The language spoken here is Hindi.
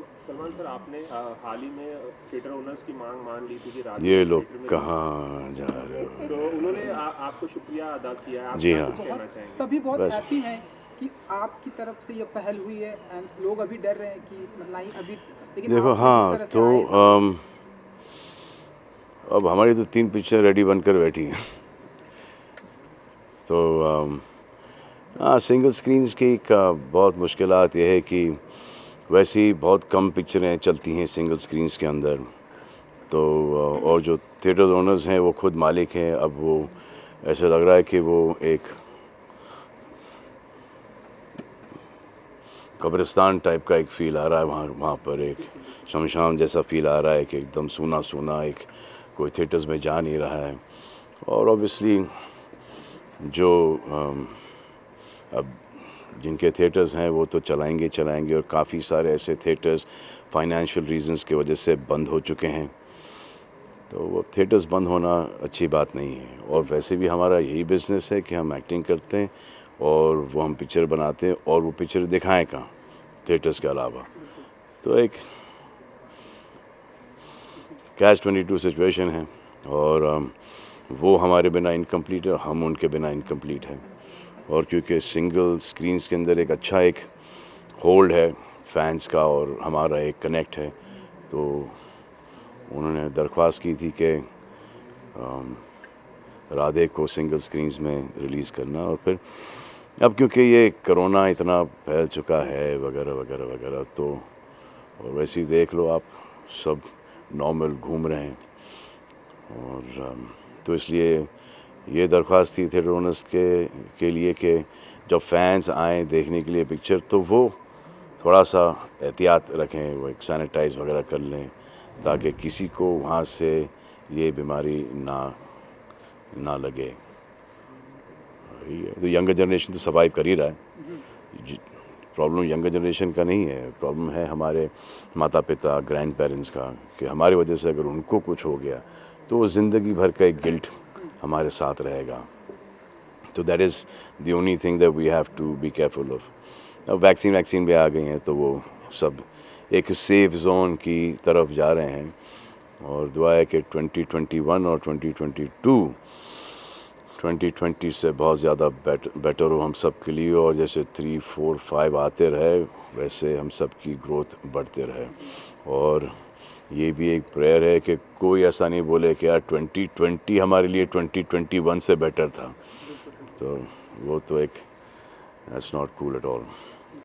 सलमान सर आपने हाल ही में थिएटर ओनर्स की मांग मान ली थी कि रात ये लोग कहाँ जा रहे हो? तो उन्होंने आ, आपको शुक्रिया अदा किया है। आप जी हाँ। बहुत सभी बहुत हैप्पी हैं कि आपकी तरफ़ से ये पहल हुई है एंड लोग अभी डर रहे हैं कि मतलब नहीं अभी लेकिन देखो हाँ तो अब हमारी तो तीन पिक्चर रेडी बनकर बैठी हैं। तो हाँ सिंगल स्क्रीन्स की का बहुत मुश्किल ये है कि वैसे ही बहुत कम पिक्चरें चलती हैं सिंगल स्क्रीन्स के अंदर। तो और जो थिएटर ओनर्स हैं, वो खुद मालिक हैं। अब वो, ऐसा लग रहा है कि वो एक कब्रिस्तान टाइप का एक फील आ रहा है वहाँ वहाँ पर एक शमशान जैसा फील आ रहा है कि एकदम सूना सूना एक कोई थिएटर्स में जा नहीं रहा है। और ऑब्वियसली जो अब जिनके थिएटर्स हैं, वो तो चलाएँगे चलाएँगे और काफ़ी सारे ऐसे थिएटर्स फाइनेंशियल रीजंस की वजह से बंद हो चुके हैं। तो वो थिएटर्स बंद होना अच्छी बात नहीं है। और वैसे भी हमारा यही बिज़नेस है कि हम एक्टिंग करते हैं और वो हम पिक्चर बनाते हैं और वो पिक्चर दिखाएँ कहाँ थिएटर्स के अलावा। तो एक कैश ट्वेंटी टू सिचुएशन है और वो हमारे बिना इनकम्प्लीट है हम उनके बिना इनकम्प्लीट हैं। और क्योंकि सिंगल स्क्रीन्स के अंदर एक अच्छा एक होल्ड है फैंस का और हमारा एक कनेक्ट है तो उन्होंने दरख्वास्त की थी कि राधे को सिंगल स्क्रीन्स में रिलीज़ करना और फिर अब क्योंकि ये कोरोना इतना फैल चुका है, वगैरह वगैरह वगैरह तो और वैसे ही देख लो आप, सब नॉर्मल घूम रहे हैं और तो इसलिए ये दरख्वास्त थी थिएटर ओनर्स के के लिए कि जब फैंस आएँ देखने के लिए पिक्चर तो वो थोड़ा सा एहतियात रखें, वो एक सैनिटाइज वगैरह कर लें, ताकि किसी को वहाँ से ये बीमारी ना ना लगे। तो यंगर जनरेशन तो सर्वाइव कर ही रहा है। प्रॉब्लम यंगर जनरेशन का नहीं है। प्रॉब्लम है हमारे माता पिता ग्रैंड पेरेंट्स का, कि हमारी वजह से अगर उनको कुछ हो गया तो ज़िंदगी भर का एक गिल्ट हमारे साथ रहेगा। तो that is the only thing that we have to be careful of अब वैक्सीन वैक्सीन भी आ गई हैं तो वो सब एक सेफ़ जोन की तरफ़ जा रहे हैं। और दुआ है कि 2021 और 2022 2020 से बहुत ज़्यादा बेट, बेटर हो हम सब के लिए। और जैसे थ्री फोर फाइव आते रहे वैसे हम सब की ग्रोथ बढ़ते रहे। और ये भी एक प्रेयर है कि कोई ऐसा नहीं बोले कि यार 2020 हमारे लिए 2021 से बेटर था। तो वो तो एक that's not cool at all